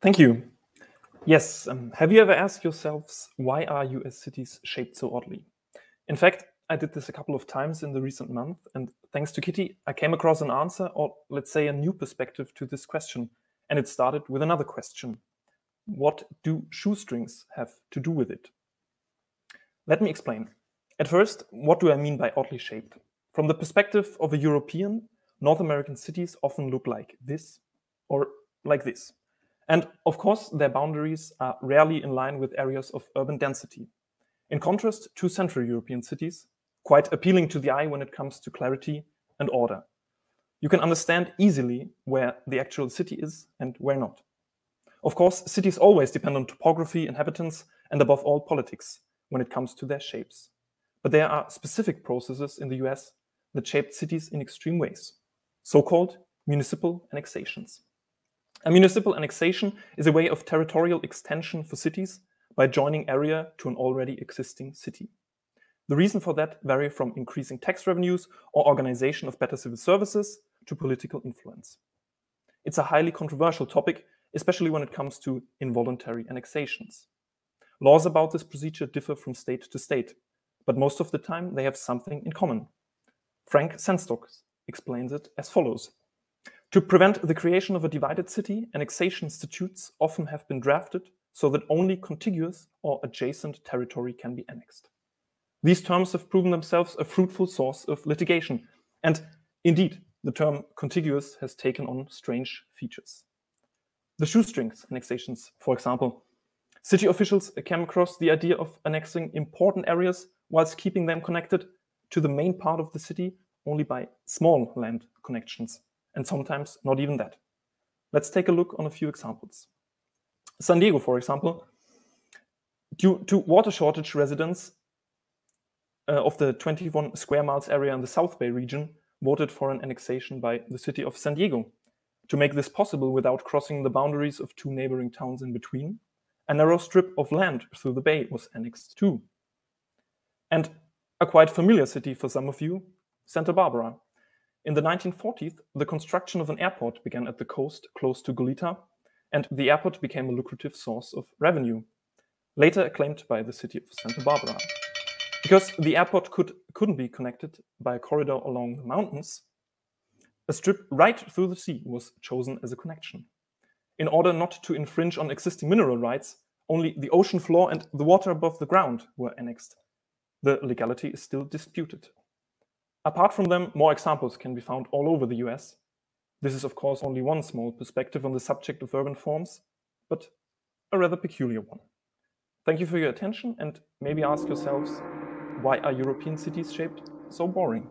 Thank you. Yes, um, have you ever asked yourselves why are US cities shaped so oddly? In fact, I did this a couple of times in the recent month, and thanks to Kitty, I came across an answer, or let's say a new perspective to this question. And it started with another question What do shoestrings have to do with it? Let me explain. At first, what do I mean by oddly shaped? From the perspective of a European, North American cities often look like this or like this. And of course, their boundaries are rarely in line with areas of urban density. In contrast to Central European cities, quite appealing to the eye when it comes to clarity and order. You can understand easily where the actual city is and where not. Of course, cities always depend on topography, inhabitants, and above all, politics when it comes to their shapes. But there are specific processes in the US that shaped cities in extreme ways, so called municipal annexations. A municipal annexation is a way of territorial extension for cities by joining area to an already existing city. The reason for that vary from increasing tax revenues or organization of better civil services to political influence. It's a highly controversial topic, especially when it comes to involuntary annexations. Laws about this procedure differ from state to state, but most of the time they have something in common. Frank Sengstock explains it as follows. To prevent the creation of a divided city, annexation statutes often have been drafted so that only contiguous or adjacent territory can be annexed. These terms have proven themselves a fruitful source of litigation, and indeed, the term contiguous has taken on strange features. The shoestrings annexations, for example. City officials came across the idea of annexing important areas whilst keeping them connected to the main part of the city only by small land connections and sometimes not even that. Let's take a look on a few examples. San Diego, for example, due to water shortage, residents uh, of the 21 square miles area in the South Bay region voted for an annexation by the city of San Diego. To make this possible without crossing the boundaries of two neighboring towns in between, a narrow strip of land through the bay was annexed too. And a quite familiar city for some of you, Santa Barbara, in the 1940s, the construction of an airport began at the coast close to Goleta, and the airport became a lucrative source of revenue, later acclaimed by the city of Santa Barbara. Because the airport could, couldn't be connected by a corridor along the mountains, a strip right through the sea was chosen as a connection. In order not to infringe on existing mineral rights, only the ocean floor and the water above the ground were annexed. The legality is still disputed. Apart from them, more examples can be found all over the US. This is, of course, only one small perspective on the subject of urban forms, but a rather peculiar one. Thank you for your attention, and maybe ask yourselves why are European cities shaped so boring?